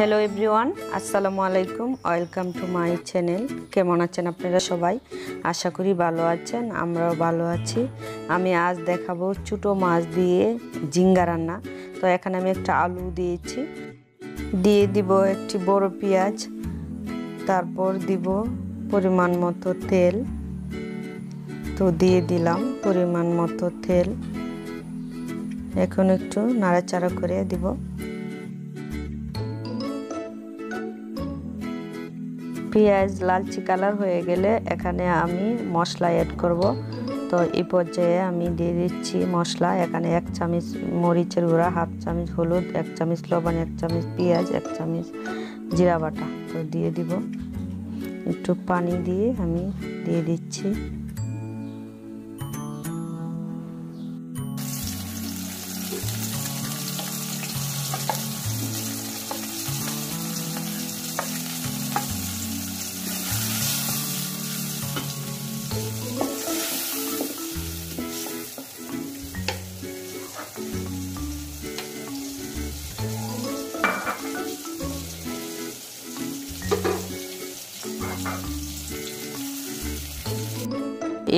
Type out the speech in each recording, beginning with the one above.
Hello everyone আসসালামু আলাইকুম welcome to my channel কেমন আছেন আপনারা সবাই? আশা করি ভালো আছেন, আমরাও ভালো আছি। আমি আজ দেখাবো ছোটো মাছ দিয়ে ঝিঙ্গা রান্না। তো এখানে আমি একটা আলু দিয়েছি। দিয়ে দিব একটি বড় পেঁয়াজ। তারপর দিব পরিমাণ মতো তেল। তো দিয়ে দিলাম পরিমাণ মতো তেল। এখন একটু নাড়াচাড়া করে দিব। পেঁয়াজ লালচি কালার হয়ে গেলে এখানে আমি মশলা অ্যাড করব। তো এই পর্যায়ে আমি দিয়ে দিচ্ছি মশলা। এখানে এক চামচ মরিচের গুঁড়া, হাফ চামচ হলুদ, এক চামচ লবণ, এক চামচ পেঁয়াজ, এক চামচ জিরা বাটা। তো দিয়ে দিব। একটু পানি দিয়ে আমি দিয়ে দিচ্ছি।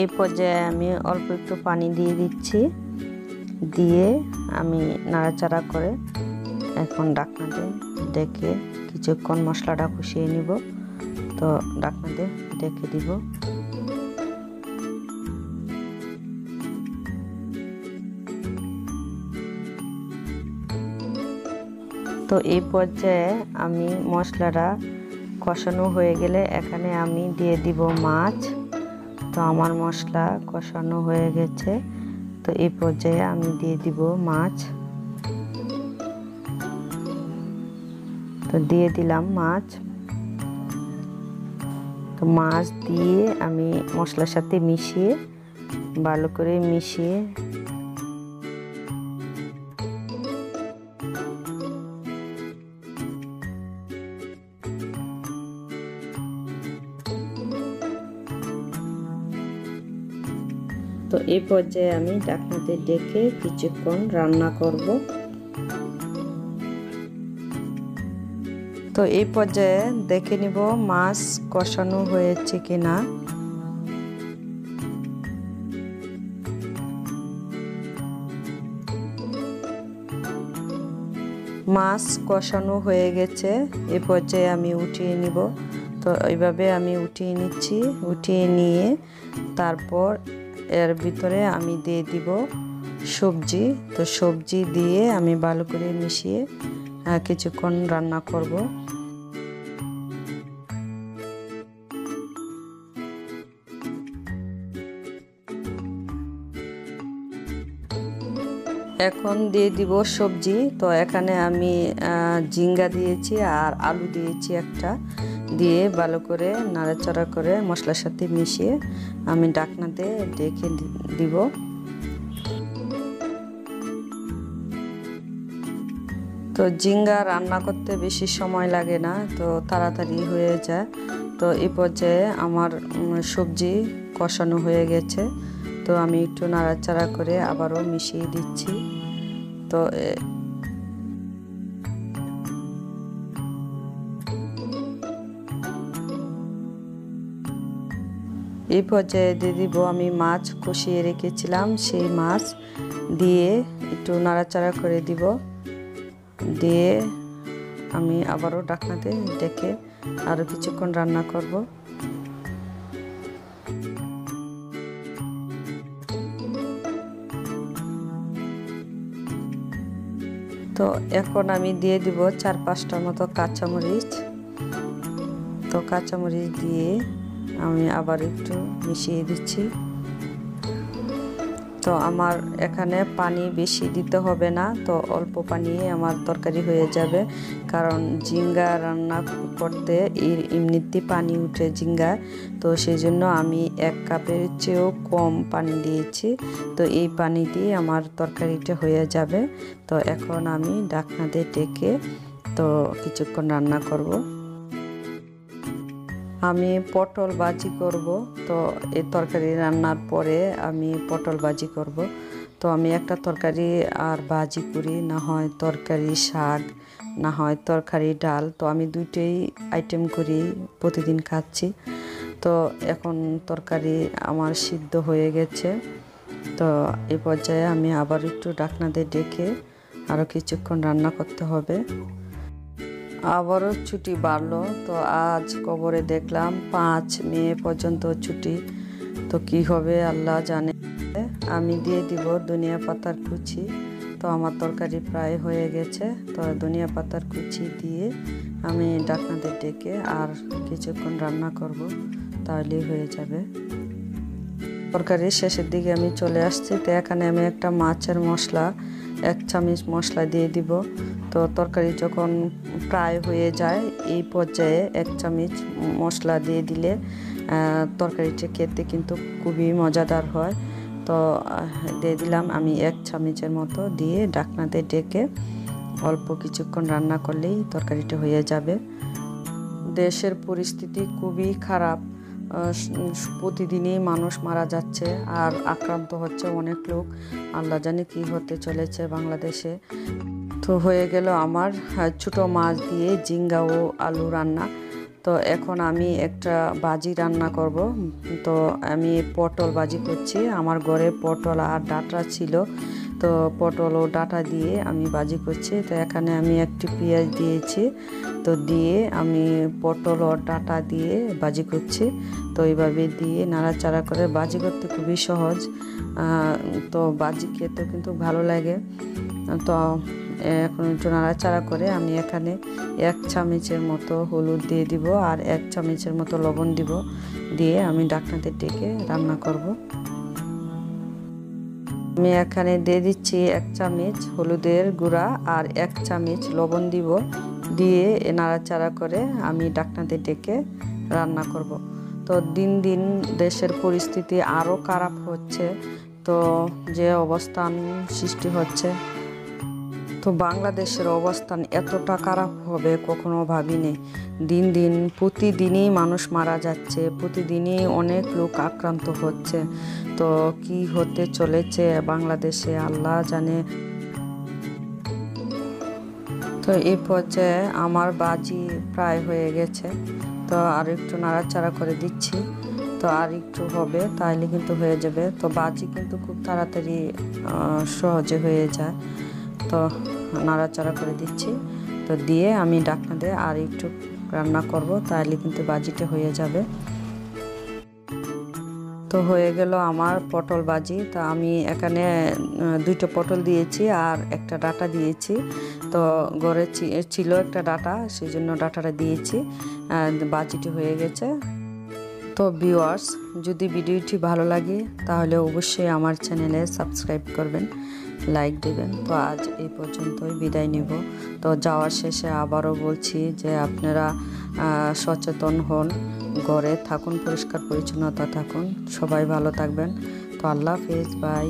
এই পর্যায়ে আমি অল্প একটু পানি দিয়ে দিচ্ছি। দিয়ে আমি নাড়াচাড়া করে এখন ডাকনাতে ডেকে কিছুক্ষণ মশলাটা কষিয়ে নিব। তো ডাকনাতে ডেকে দিব। তো এই পর্যায়ে আমি মশলাটা কষানো হয়ে গেলে এখানে আমি দিয়ে দিব মাছ। তো আমার মশলা কষানো হয়ে গেছে। তো এই পর্যায়ে আমি দিয়ে দিব মাছ। তো দিয়ে দিলাম মাছ। তো মাছ দিয়ে আমি মশলার সাথে মিশিয়ে ভালো করে মিশিয়ে এই পর্যায়ে আমি ডাকনাতে ডেকে কিছুক্ষণ রান্না করব। তো এই পর্যায়ে দেখে নিব মাছ কষানো হয়েছে কিনা। মাছ কষানো হয়ে গেছে, এ পর্যায়ে আমি উঠিয়ে নিব। তো এইভাবে আমি উঠিয়ে নিচ্ছি, উঠিয়ে নিয়ে তারপর এর ভিতরে আমি দিয়ে দিব সবজি। তো সবজি দিয়ে আমি ভালো করে মিশিয়ে কিছুক্ষণ রান্না করব। এখন দিয়ে দিব সবজি। তো এখানে আমি জিঙ্গা দিয়েছি আর আলু দিয়েছি একটা। দিয়ে ভালো করে নাড়াচাড়া করে মশলার সাথে মিশিয়ে আমি ডাকনাতে ডেকে দিব। তো জিঙ্গা রান্না করতে বেশি সময় লাগে না, তো তাড়াতাড়ি হয়ে যায়। তো এই পর্যায়ে আমার সবজি কষানো হয়ে গেছে। তো আমি একটু নাড়াচাড়া করে আবারও মিশিয়ে দিচ্ছি। তো এই পর্যায়ে দিয়ে দিব আমি মাছ কষিয়ে রেখেছিলাম, সেই মাছ দিয়ে একটু নাড়াচাড়া করে দিব। দিয়ে আমি আবারও ডাকনাতে ডেকে আরও কিছুক্ষণ রান্না করব। তো এখন আমি দিয়ে দিব চার পাঁচটার মতো কাঁচামরিচ। তো কাঁচামরিচ দিয়ে আমি আবার একটু মিশিয়ে দিচ্ছি। তো আমার এখানে পানি বেশি দিতে হবে না, তো অল্প পানি আমার তরকারি হয়ে যাবে। কারণ জিঙ্গা রান্না করতে এর এমনিতে পানি উঠে জিঙ্গা তো সেই জন্য আমি এক কাপের চেয়েও কম পানি দিয়েছি। তো এই পানি দিয়ে আমার তরকারিটা হয়ে যাবে। তো এখন আমি ডাকনা দিয়ে ডেকে তো কিছুক্ষণ রান্না করব। আমি পটল ভাজি করব। তো এই তরকারি রান্নার পরে আমি পটল ভাজি করব। তো আমি একটা তরকারি আর ভাজি করি, না হয় তরকারি শাক, না হয় তরকারি ডাল। তো আমি দুইটাই আইটেম করি, প্রতিদিন খাচ্ছি। তো এখন তরকারি আমার সিদ্ধ হয়ে গেছে। তো এই পর্যায়ে আমি আবার একটু ডাকনাদের ডেকে আরও কিছুক্ষণ রান্না করতে হবে। আবারও ছুটি বাড়লো। তো আজ কবরে দেখলাম পাঁচ মেয়ে পর্যন্ত ছুটি। তো কি হবে আল্লাহ জানে। আমি দিয়ে দিব ধনিয়া পাতার কুচি। তো আমার তরকারি প্রায় হয়ে গেছে। তো ধনিয়া পাতার কুচি দিয়ে আমি ডাকনাদের ডেকে আর কিছুক্ষণ রান্না করব, তাহলেই হয়ে যাবে। তরকারির শেষের দিকে আমি চলে আসছি। তো এখানে আমি একটা মাছের মশলা এক চামচ মশলা দিয়ে দিব। তো তরকারি যখন প্রায় হয়ে যায়, এই পর্যায়ে এক চামচ মশলা দিয়ে দিলে তরকারিটা খেতে কিন্তু খুবই মজাদার হয়। তো দিয়ে দিলাম আমি এক চামচের মতো দিয়ে ডাকনাতে ডেকে অল্প কিছুক্ষণ রান্না করলেই তরকারিটা হয়ে যাবে। দেশের পরিস্থিতি খুবই খারাপ। প্রতিদিনই মানুষ মারা যাচ্ছে আর আক্রান্ত হচ্ছে অনেক লোক। আল্লাহ জানে কী হতে চলেছে বাংলাদেশে। তো হয়ে গেল আমার ছোটো মাছ দিয়ে জিঙ্গা ও আলু রান্না। তো এখন আমি একটা বাজি রান্না করব। তো আমি পটল বাজি করছি। আমার ঘরে পটল আর ডাটা ছিল। তো পটল ও ডাটা দিয়ে আমি বাজি করছি। তো এখানে আমি একটি পেঁয়াজ দিয়েছি। তো দিয়ে আমি পটল ও ডাটা দিয়ে বাজি করছি। তো এইভাবে দিয়ে নাড়াচাড়া করে বাজি করতে খুবই সহজ। তো বাজি খেতে কিন্তু ভালো লাগে। তো এখন একটু নাড়াচাড়া করে আমি এখানে এক চামচের মতো হলুদ দিয়ে দিব আর এক চামচের মতো লবণ দিব। দিয়ে আমি ডাকনাতে ডেকে রান্না করব। আমি এখানে দিয়ে দিচ্ছি এক চামচ হলুদের গুঁড়া আর এক চামচ লবণ দিব দিয়ে নাড়াচাড়া করে আমি ডাকনাতে ডেকে রান্না করব। তো দিন দিন দেশের পরিস্থিতি আরও খারাপ হচ্ছে, তো যে অবস্থান সৃষ্টি হচ্ছে তো বাংলাদেশের অবস্থান এতটা খারাপ হবে কখনো ভাবিনি। দিন দিন, প্রতিদিনই মানুষ মারা যাচ্ছে, প্রতিদিনই অনেক লোক আক্রান্ত হচ্ছে। তো কি হতে চলেছে বাংলাদেশে, আল্লাহ জানে। তো এই পর্যায়ে আমার বাজি প্রায় হয়ে গেছে। তো আর একটু নাড়াচাড়া করে দিচ্ছি। তো আর একটু হবে তাহলে কিন্তু হয়ে যাবে। তো বাজি কিন্তু খুব তাড়াতাড়ি সহজে হয়ে যায়। তো নাড়াচাড়া করে দিচ্ছি। তো দিয়ে আমি ডাকনা দিয়ে আর একটু রান্না করব, তাহলে কিন্তু বাজিটা হয়ে যাবে। তো হয়ে গেল আমার পটল বাজি। তো আমি এখানে দুইটা পটল দিয়েছি আর একটা ডাটা দিয়েছি। তো ঘরে ছিল একটা ডাটা সেই জন্য ডাটাটা দিয়েছি। বাজিটি হয়ে গেছে। তো ভিউয়ার্স যদি ভিডিওটি ভালো লাগে, তাহলে অবশ্যই আমার চ্যানেলে সাবস্ক্রাইব করবেন লাইক দেবেন। তো আজ এই পর্যন্তই বিদায় নেব। তো যাওয়ার শেষে আবারও বলছি যে আপনারা সচেতন হন, ঘরে থাকুন, পরিষ্কার পরিচ্ছন্নতা থাকুন। সবাই ভালো থাকবেন। তো আল্লাহ হাফেজ বাই